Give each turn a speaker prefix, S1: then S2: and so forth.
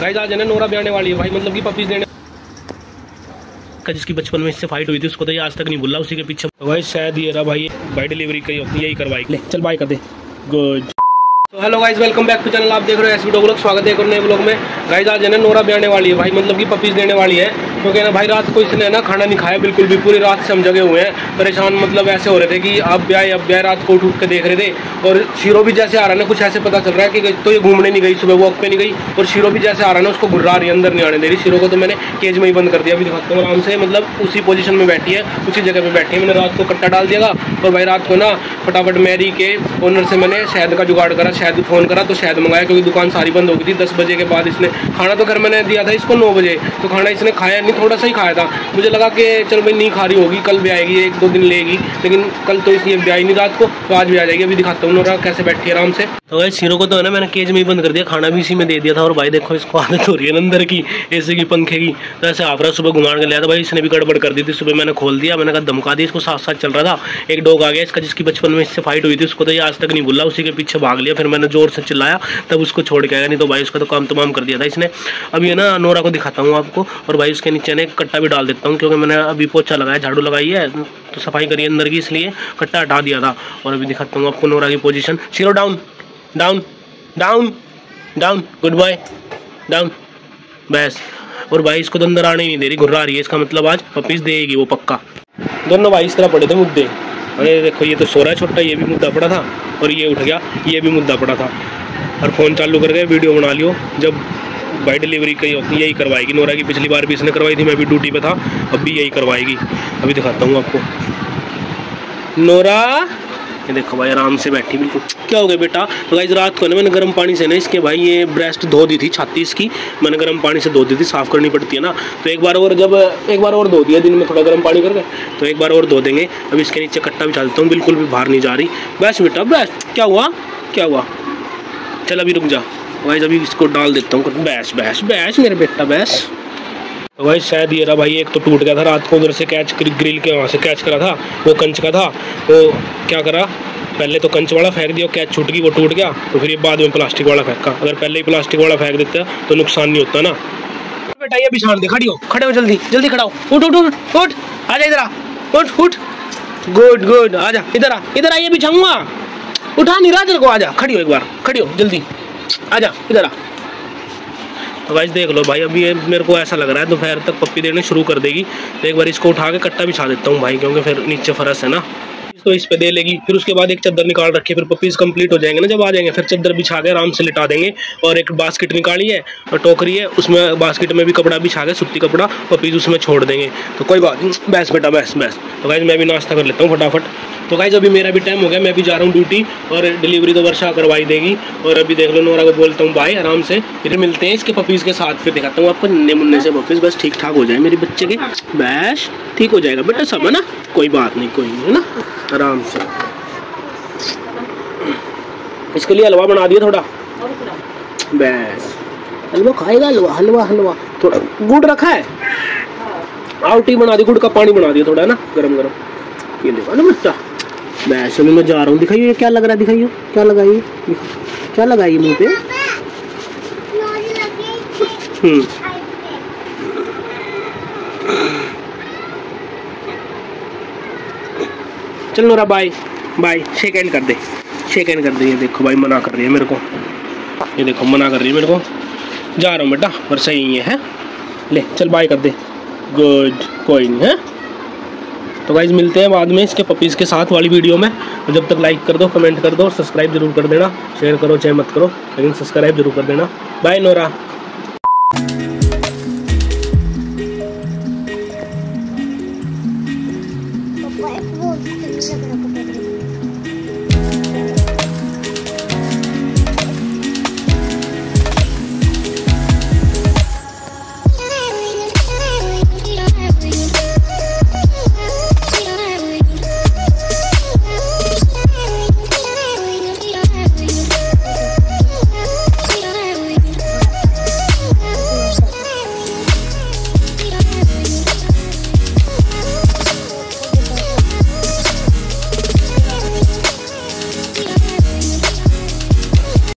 S1: Guys आज है Nora बने वाली है। भाई मतलब कि पपीज देने का जिसकी बचपन में इससे फाइट हुई थी उसको तो ये आज तक नहीं भूला उसी के पीछे भाई शायद ये रहा भाई बाई डिलीवरी कही होती यही करवाई। ले चल बाय कर दे। गुड तो hello guys welcome back to channel आप देख रहे हो एस वीडियो ब्लॉग स्वागत है नए ब्लॉग में। गाइज़ आज है ना नोरा ब्याने वाली है भाई मतलब कि पपीज देने वाली है। क्योंकि ना भाई, रात को इसने ना खाना नहीं खाया, बिल्कुल भी पूरी रात से हम जगे हुए हैं। परेशान मतलब ऐसे हो रहे थे कि अब ब्याह अब ब्याह रात को उठ उठ के देख रहे थे। और शीरो भी जैसे आ रहा ना, कुछ ऐसे पता चल रहा है कि तो ये घूमने नहीं गई, सुबह वॉक पे नहीं गई। और शीरो भी जैसे आ रहा है ना, उसको घुर्रा रही अंदर नहीं आने दे रही। शीरो को तो मैंने केज में ही बंद कर दिया, अभी दिखाता हूँ। आराम से मतलब उसी पोजिशन में बैठी है, उसी जगह पर बैठी है। मैंने रात को कट्टा डाल दिया और भाई रात को ना फटाफट मैरी के ओनर से मैंने शहद का जुगाड़ करा शहद फ़ोन करा तो शायद मंगाया, क्योंकि दुकान सारी बंद हो गई थी। दस बजे के बाद इसने खाना तो घर मैंने दिया था, इसको नौ बजे। तो खाना इसने खाया नहीं, थोड़ा सा ही खाया था। मुझे लगा कि चलो भाई नहीं खा रही होगी, कल भी आएगी, एक दो दिन लेगी, लेकिन कल तो इसलिए भी आई नहीं रात को तो आज भी आ जाएगी, अभी दिखाता हूँ नोरा कैसे बैठी आराम से। तो भाई सीरो को तो है ना, मैंने केज में ही बंद कर दिया, खाना भी इसी में दे दिया था, और भाई देखो, इसको आदत हो रही है अंदर की, ऐसे की पंखे की। तो ऐसे आफरा सुबह घुमान के लिया था, भाई इसने भी गड़बड़ कर दी थी, सुबह मैंने खोल दिया, मैंने कहा धमका दी इसको साथ साथ चल रहा था। एक डॉग आ गया, इसका जिसकी बचपन में इससे फाइट हुई थी, उसको तो ये आज तक नहीं भूला, उसी के पीछे भाग लिया, फिर मैंने ज़ोर से चिल्लाया, तब उसको छोड़ के आया। नहीं तो भाई उसका तो काम तमाम कर दिया था इसने। अभी है ना नोरा को दिखाता हूँ आपको, और भाई उसके नीचे ने कट्टा भी डाल देता हूँ, क्योंकि मैंने अभी पोछा लगाया, झाड़ू लगाई है तो सफ़ाई करी अंदर की, इसलिए कट्टा हटा दिया था। और अभी दिखाता हूँ आपको नोरा की position. Shero down down down down good bye down बस। और भाई इसको तो अंदर आने ही नहीं दे रही, घुर्रा रही है, इसका मतलब आज पपीस देगी वो पक्का। दोनों भाई इस तरह पड़े थे मुद्दे। अरे देखो, ये तो सो रहा है छोटा, ये भी मुद्दा पड़ा था और ये उठ गया, ये भी मुद्दा पड़ा था। और फ़ोन चालू कर गए, वीडियो बना लियो। जब बाई डिलीवरी कही यही करवाएगी। नोरा की पिछली बार भी इसने करवाई थी, मैं भी ड्यूटी पे था, अब भी यही करवाएगी। अभी दिखाता हूँ आपको। नोरा! ये देखो भाई, आराम से बैठी, बिल्कुल। क्या हो गया बेटा? तो भाई रात को ना, मैंने गर्म पानी से ना इसके भाई, ये ब्रेस्ट धो दी थी, छाती इसकी। मैंने गर्म पानी से धो दी थी, साफ़ करनी पड़ती है ना। तो एक बार और जब, एक बार और धो दिया दिन में, थोड़ा गर्म पानी करके तो एक बार और धो देंगे। अब इसके नीचे कट्टा भी देता हूँ, बिल्कुल भी बाहर नहीं जा रही। बस बेटा, बस। क्या हुआ? क्या हुआ? चल अभी रुक जा। भाई अभी इसको डाल देता हूँ। बैस बैस बैस, मेरे बेटा, बैस। तो भाई शायद ये रहा भाई, एक तो टूट गया था रात को, उधर से कैच ग्रिल के वहाँ से कैच करा था, वो कंच का था, वो क्या करा, पहले तो कंच वाला फेंक दिया कैच छूट गई, वो टूट गया तो फिर ये बाद में प्लास्टिक वाला फेंका। अगर पहले ही प्लास्टिक वाला फेंक देता तो नुकसान नहीं होता ना। बेटा, ये बिछाड़ दे खड़ी हो, खड़े हो जल्दी जल्दी खड़ा हो। उठ उठ उठ उठ, आ जा इधर आ, उठ उठ। गुड गुड आ जा, इधर आ, इधर आइए बिछाऊँगा। उठा नहीं रहा तेरे को, आ जा, खड़ी हो एक बार, खड़ी हो, जल्दी, आ जा, इधर आ। तो भाई देख लो भाई, अभी ये मेरे को ऐसा लग रहा है, दोपहर तक पप्पी देने शुरू कर देगी। तो एक बार इसको उठा के कट्टा बिछा देता हूँ भाई, क्योंकि फिर नीचे फरस है ना। तो इस पे दे लेगी। फिर उसके बाद एक चद्दर निकाल रखी, फिर पपीज कंप्लीट हो जाएँगे ना, जब आ जाएँगे, फिर चद्दर बिछा के आराम से लिटा देंगे और एक बास्केट निकाली है, और टोकरी है, उसमें बास्केट में भी कपड़ा बिछा के सुत्ती कपड़ा पपीज उसमें छोड़ देंगे। तो कोई बात नहीं, बैस बेटा, बैस बैस। तो गाइज़ मैं भी नाश्ता कर लेता हूँ फटाफट। तो गाइज़ अभी मेरा भी टाइम हो गया, मैं भी जा रहा हूँ ड्यूटी और डिलीवरी तो वर्षा करवाई देगी। और अभी देख लो, नोरा को बोलता हूँ बाय आराम से। फिर मिलते हैं इसके पपीज़ के साथ, फिर दिखाता हूँ आपको नन्हे मुन्ने से पपीज़ बस ठीक ठाक हो जाए मेरे बच्चे के। बैश ठीक हो जाएगा बेटा सब, है ना? कोई बात नहीं, कोई नहीं, है ना? आराम से। इसके लिए हलवा बना दिया थोड़ा। बैस। हलवा खाएगा? हलवा हलवा हलवा। थोड़ा गुड़ रखा है? आउटी बना दी गुड़ का पानी बना दिया थोड़ा ना? गरम गरम। ये देखो ना बच्चा वैसे मैं जा रहा हूँ। दिखाइए क्या लग रहा है? दिखाइए। क्या लगाइए क्या लगाइए मुँह पे? हम्म। चल Nora bye bye shake hand कर दे. शेक हैंड कर दे. ये देखो भाई, मना कर रही है मेरे को. ये देखो, मना कर रही है मेरे को. जा रहा हूँ बेटा, पर सही है ले, चल बाय कर दे. गुड कोई नहीं, है? तो गाइज़ मिलते हैं बाद में इसके पपीज़ के साथ वाली वीडियो में. जब तक लाइक कर दो कमेंट कर दो और सब्सक्राइब ज़रूर कर देना. शेयर करो, चाहे मत करो, लेकिन सब्सक्राइब ज़रूर कर देना. Bye Nora Ой, волосы бежат на